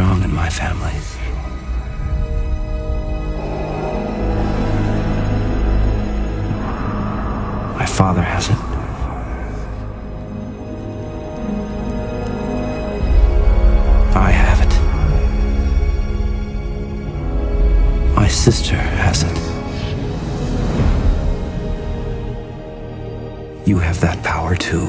strong in my family. My father has it. I have it. My sister has it. You have that power too.